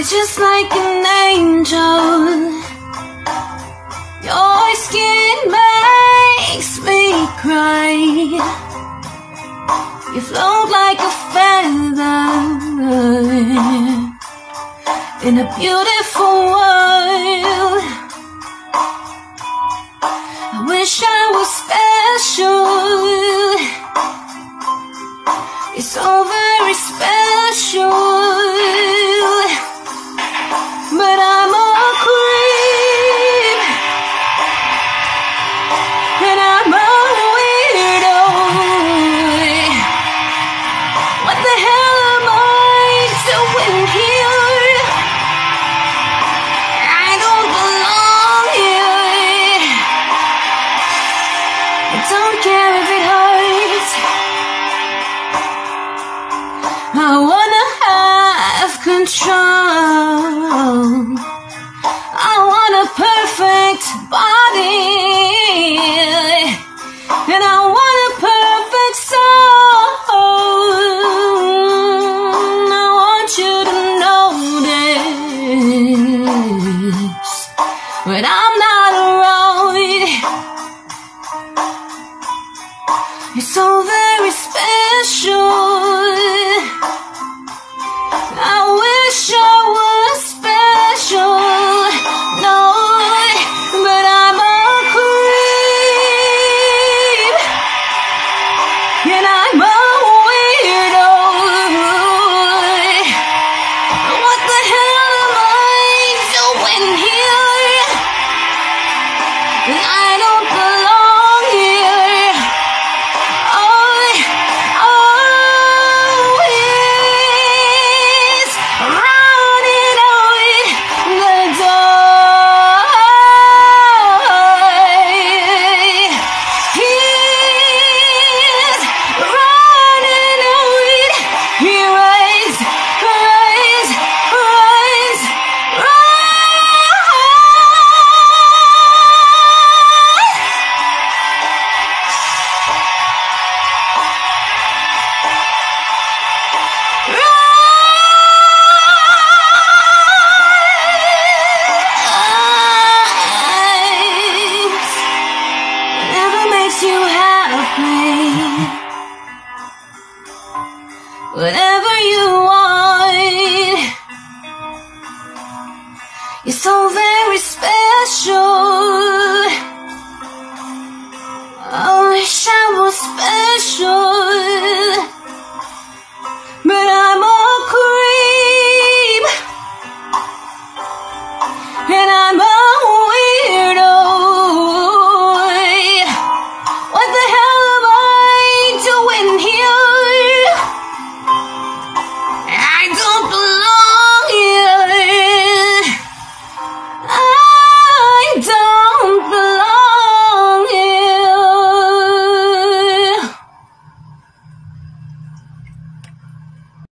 It's just like an angel. Your skin makes me cry. You float like a feather in a beautiful world. I wish I was special. You're so very special. I wanna have control. I want a perfect body. And I want a perfect soul. I want you to notice when I'm not around. I you want, you're so very.